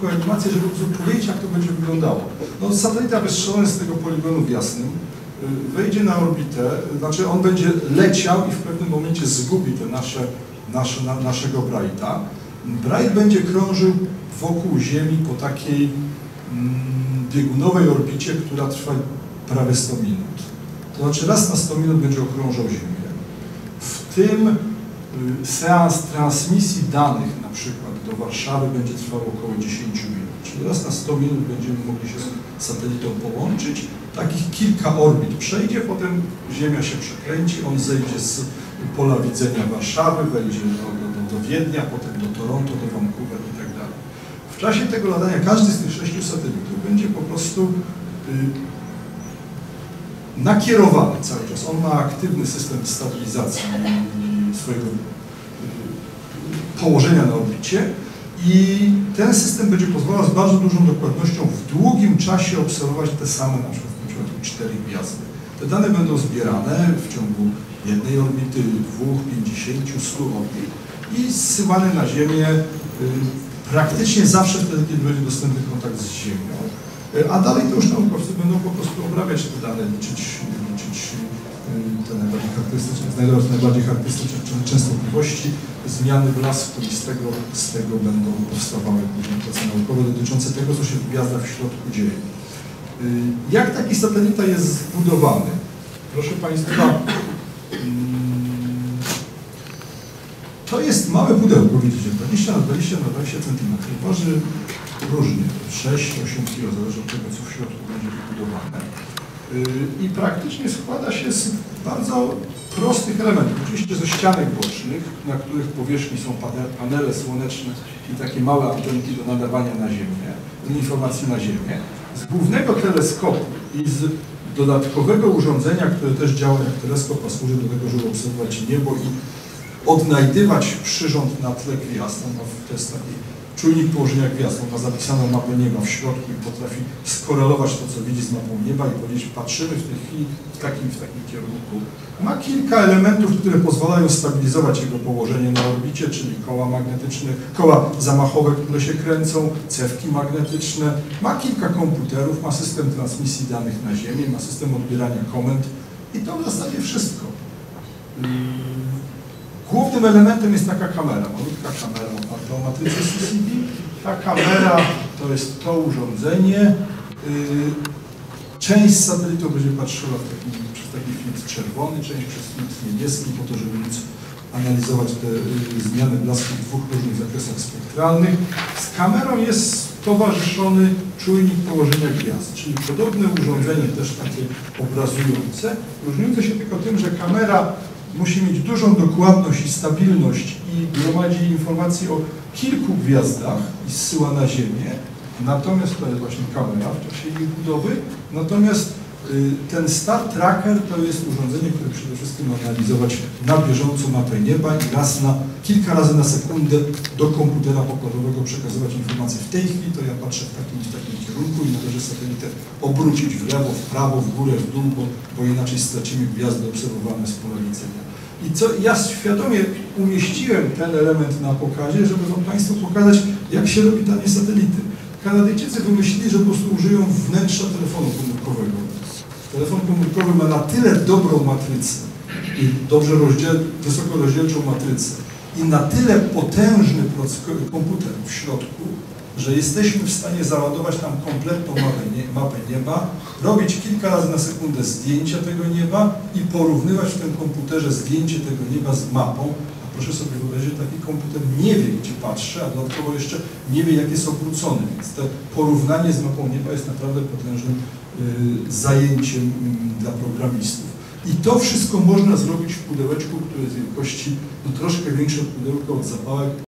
krótką animację, żeby powiedzieć, jak to będzie wyglądało. No, satelita wystrzelony z tego poligonu w jasnym y, wejdzie na orbitę, znaczy on będzie leciał i w pewnym momencie zgubi te nasze, nasze, na, naszego Brighta. Bright będzie krążył wokół Ziemi po takiej mm, biegunowej orbicie, która trwa prawie 100 minut. To znaczy raz na 100 minut będzie okrążał Ziemię. W tym seans transmisji danych na przykład do Warszawy będzie trwał około 10 minut. Czyli raz na 100 minut będziemy mogli się z satelitą połączyć. Takich kilka orbit przejdzie, potem Ziemia się przekręci, on zejdzie z pola widzenia Warszawy, wejdzie do, do, do Wiednia, potem do Toronto, do Vancouver i tak dalej. W czasie tego latania każdy z tych sześciu satelitów będzie po prostu y, nakierowany cały czas. On ma aktywny system stabilizacji swojego y, położenia na orbicie i ten system będzie pozwalał z bardzo dużą dokładnością w długim czasie obserwować te same, na przykład w tym przypadku cztery gwiazdy. Te dane będą zbierane w ciągu jednej orbity, dwóch, pięćdziesięciu, stu orbit i zsyłane na Ziemię y, praktycznie zawsze wtedy, kiedy będzie dostępny kontakt z Ziemią. Y, a dalej to już naukowcy będą po prostu obrabiać te dane, liczyć, te najbardziej charakterystyczne, znajdować najbardziej charakterystyczne częstotliwości, zmiany blasku i z tego, z tego będą powstawały później prace naukowe dotyczące tego, co się w gwiazdach w środku dzieje. Jak taki satelita jest zbudowany? Proszę Państwa, mm, to jest małe pudełko, widzicie, 20 na 20 na 20 cm. Waży różnie, 6-8 kg, zależy od tego, co w środku będzie wybudowane. I praktycznie składa się z bardzo prostych elementów. Oczywiście ze ścianek bocznych, na których powierzchni są panele słoneczne i takie małe antenki do nadawania na Ziemię, informacji na Ziemię. Z głównego teleskopu i z dodatkowego urządzenia, które też działa jak teleskop, a służy do tego, żeby obserwować niebo i odnajdywać przyrząd na tle gwiazd. No, to jest taki czujnik położenia gwiazd. On ma zapisaną mapę nieba w środku i potrafi skorelować to, co widzi z mapą nieba i powiedzieć, patrzymy w tej chwili w takim, w takim kierunku. Ma kilka elementów, które pozwalają stabilizować jego położenie na orbicie, czyli koła magnetyczne, koła zamachowe, które się kręcą, cewki magnetyczne. Ma kilka komputerów, ma system transmisji danych na Ziemię, ma system odbierania komend i to w zasadzie wszystko. Elementem jest taka kamera, malutka kamera oparta o matrycę CCD. Ta kamera to jest to urządzenie. Y, część satelitów będzie patrzyła przez taki filtr czerwony, część przez filtr niebieski, po to, żeby móc analizować te y, zmiany blasku w dwóch różnych zakresach spektralnych. Z kamerą jest towarzyszony czujnik położenia gwiazd, czyli podobne urządzenie, też takie obrazujące, różniące się tylko tym, że kamera musi mieć dużą dokładność i stabilność i gromadzi informacje o kilku gwiazdach i zsyła na Ziemię, natomiast to jest właśnie kamera w czasie jej budowy, natomiast ten Star Tracker to jest urządzenie, które przede wszystkim ma analizować na bieżąco mapę nieba i raz na, kilka razy na sekundę do komputera pokładowego przekazywać informacje. W tej chwili to ja patrzę w takim, w takim kierunku i należy satelitę obrócić w lewo, w prawo, w górę, w dół, bo, bo inaczej stracimy gwiazdy obserwowane z pola widzenia. I co, ja świadomie umieściłem ten element na pokazie, żeby Wam Państwu pokazać, jak się robi danie satelity. Kanadyjczycy wymyślili, że po prostu użyją wnętrza telefonu komórkowego. Telefon komórkowy ma na tyle dobrą matrycę i dobrze rozdziel, wysoko rozdzielczą matrycę i na tyle potężny komputer w środku, że jesteśmy w stanie załadować tam kompletną mapę, nie, mapę nieba, robić kilka razy na sekundę zdjęcia tego nieba i porównywać w tym komputerze zdjęcie tego nieba z mapą. A proszę sobie wyobrazić, taki komputer nie wie, gdzie patrzy, a dodatkowo jeszcze nie wie, jak jest obrócony. Więc to porównanie z mapą nieba jest naprawdę potężnym zajęciem y, dla programistów. I to wszystko można zrobić w pudełeczku, które jest wielkości no, troszkę większe od pudełka od zapałek.